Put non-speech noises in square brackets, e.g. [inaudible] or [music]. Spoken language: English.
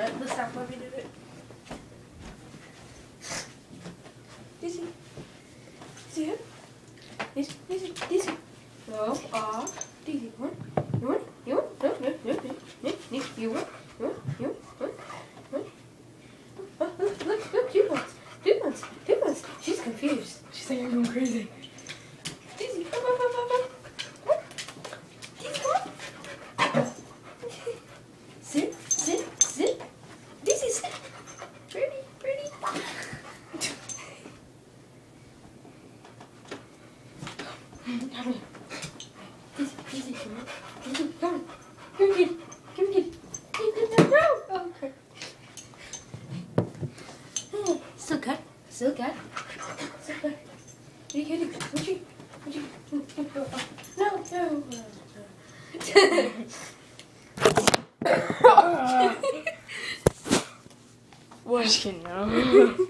Let's stop let me do it. Dizzy. See it? Dizzy, Dizzy, Dizzy. No, off. Dizzy, one. You want? You want? No, no, no, no, no, no. You want? You want? You want? What? Oh, look, look, two ones. Two ones. Two ones. She's confused. She's like, I'm going crazy. Still good. Still good. Are you kidding? Would you? Would you? No, no. no. What? You [laughs] know.